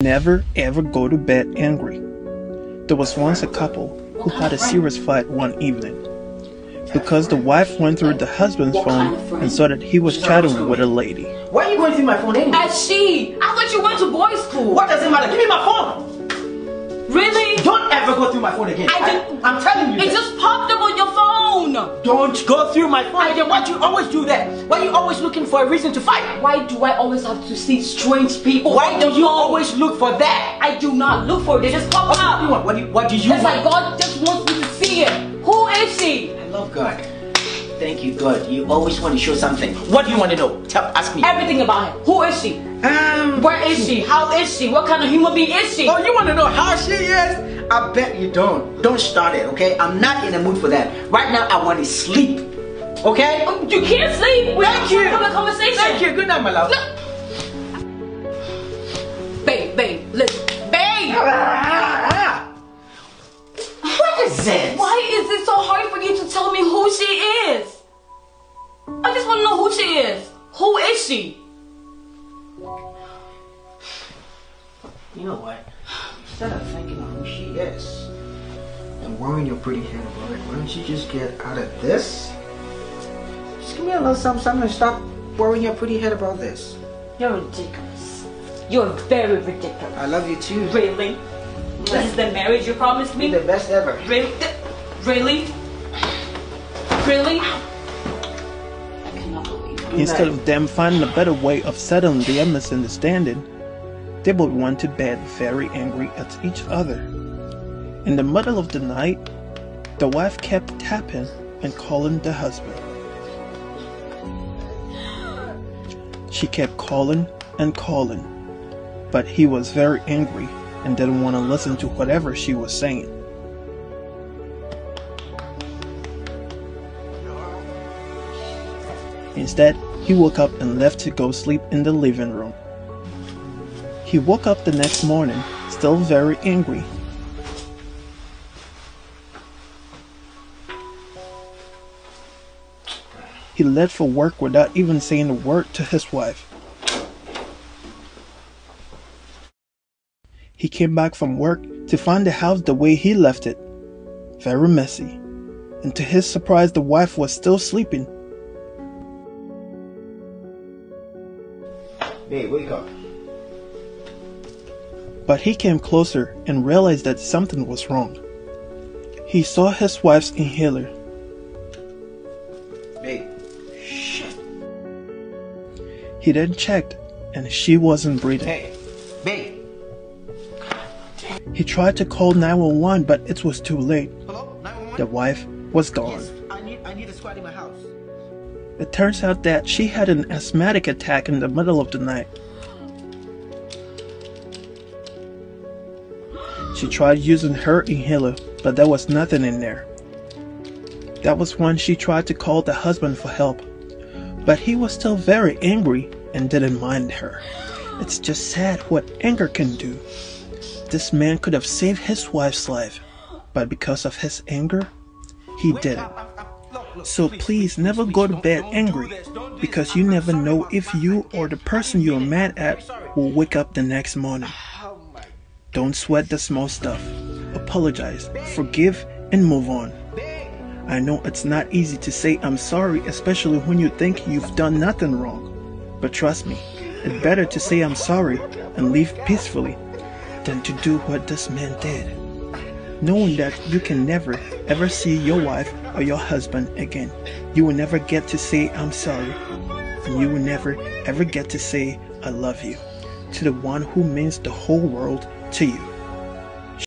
Never ever go to bed angry. There was once a couple who had a serious fight one evening. Because the wife went through the husband's phone and saw that he was chatting with a lady. Why are you going through my phone anyway? As she, I thought you went to boys' school. What does it matter? Give me my phone. Really? Don't ever go through my phone again. I didn't- am telling you. It that. just popped up on your phone. Don't go through my phone again. Why do you always do that? Why are you always looking for a reason to fight? Why do I always have to see strange people? Why do you phone? always look for that? I do not look for it. They just pop What do you want? What do you, what do you It's like? God just wants me to see it. Who is she? I love God. Thank you, God. You always want to show something. What do you want to know? Tell, ask me. Everything about her. Who is she? Um, Where is she? How is she? What kind of human being is she? Oh, you want to know how she is? I bet you don't. Don't start it, okay? I'm not in the mood for that. Right now, I want to sleep. Okay? Oh, You can't sleep. We Thank you. have a conversation. Thank you. Good night, my love. Babe, babe, listen. Babe! Ah, What is this? Why is it so hard for you to tell me who she is? I just want to know who she is. Who is she? You know what? Instead of thinking of who she is and worrying your pretty head about it, why don't you just get out of this? Just give me a little something, something and stop worrying your pretty head about this. You're ridiculous. You're very ridiculous. I love you too. Really? This is the marriage you promised me? The best ever. Really? Really? Really? I cannot believe it. Instead of them finding a better way of settling their misunderstanding, they would went to bed very angry at each other. In the middle of the night, the wife kept tapping and calling the husband. She kept calling and calling, but he was very angry and didn't want to listen to whatever she was saying. Instead, he woke up and left to go sleep in the living room. He woke up the next morning, still very angry. He left for work without even saying a word to his wife. He came back from work to find the house the way he left it very messy. And to his surprise, the wife was still sleeping. Babe, wake up. But he came closer and realized that something was wrong. He saw his wife's inhaler. Babe. Shit. He then checked, and she wasn't breathing. Hey. Babe. He tried to call 911, but it was too late. Hello? 911? The wife was gone. Yes, I need, I need a squad in my house. It turns out that she had an asthmatic attack in the middle of the night. She tried using her inhaler, but there was nothing in there. That was when she tried to call the husband for help. But he was still very angry and didn't mind her. It's just sad what anger can do. This man could have saved his wife's life, but because of his anger, he didn't. So please never go to bed angry because you never know if you or the person you're mad at will wake up the next morning. Don't sweat the small stuff. Apologize, forgive, and move on. I know it's not easy to say I'm sorry, especially when you think you've done nothing wrong. But trust me, it's better to say I'm sorry and leave peacefully than to do what this man did. Knowing that you can never ever see your wife or your husband again, you will never get to say I'm sorry, and you will never ever get to say I love you to the one who means the whole world to you.